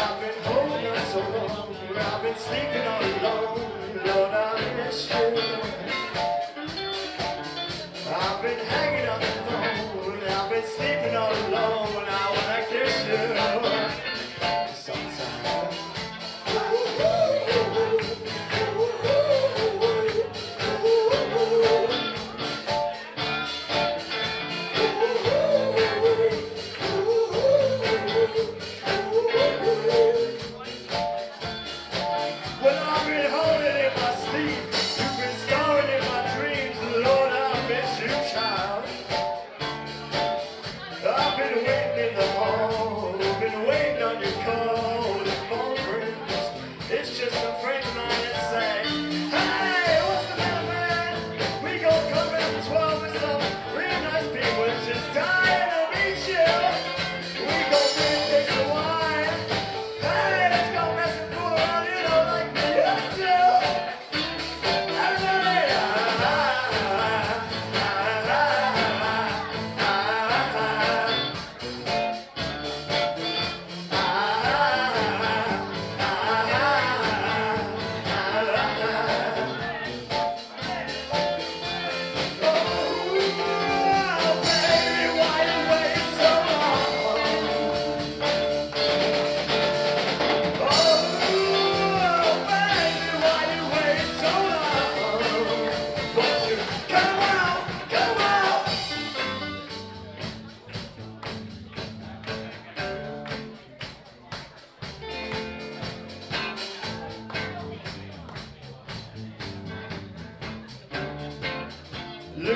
I've been holding so long. I've been sleeping all alone. Lord, I miss you. I've been hanging on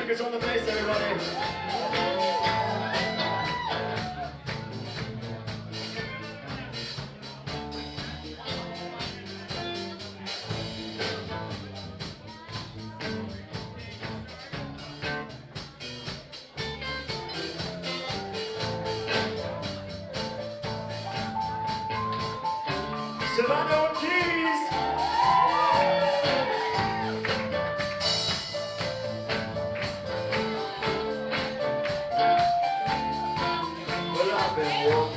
fingers on the bass, everybody. Savannah Keys. been working.